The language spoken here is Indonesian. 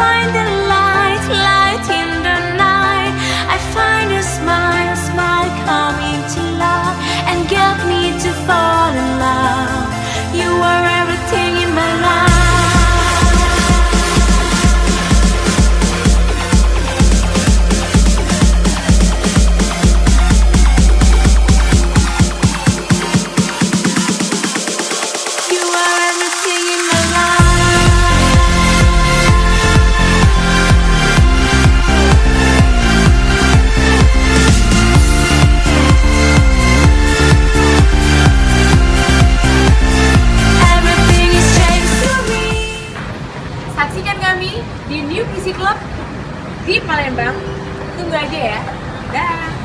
find the Saksikan kami di New PC Club di Palembang. Tunggu aja ya. Dah.